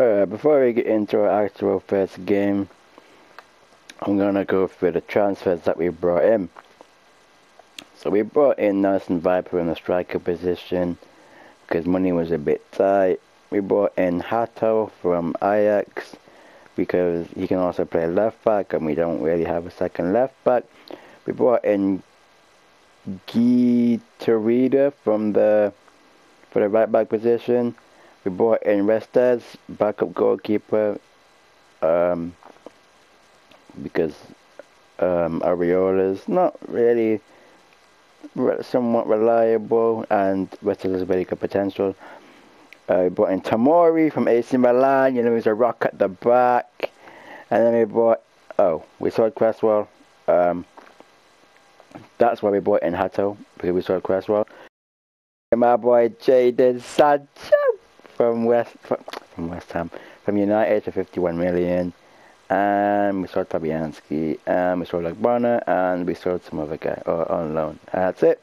Alright, before we get into our actual first game, I'm gonna go through the transfers that we brought in. So we brought in Nelson Weiper in the striker position because money was a bit tight. We brought in Hato from Ajax because he can also play left back and we don't really have a second left back. We brought in Guy from the for the right back position. We brought in backup goalkeeper, um, because um, Areola's not really somewhat reliable and Restes has very good potential. Uh, we brought in Tamori from AC Milan, you know, he's a rock at the back. And then we brought, oh, we sold Cresswell. Um, that's why we brought in Hato, because we sold Cresswell. And my boy Jadon Sancho from West from West Ham from United for 51 million and we sold Fabianski and we sold Bonner, and we sold some other guy or on loan. That's it.